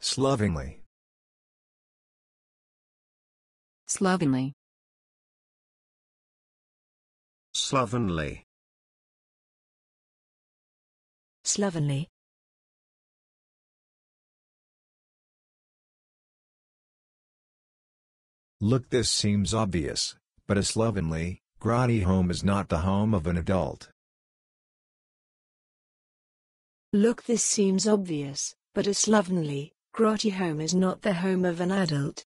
Slovenly. Slovenly. Slovenly. Slovenly. Look this seems obvious, but a slovenly, grotty home is not the home of an adult. Look this seems obvious, but a slovenly, grotty home is not the home of an adult.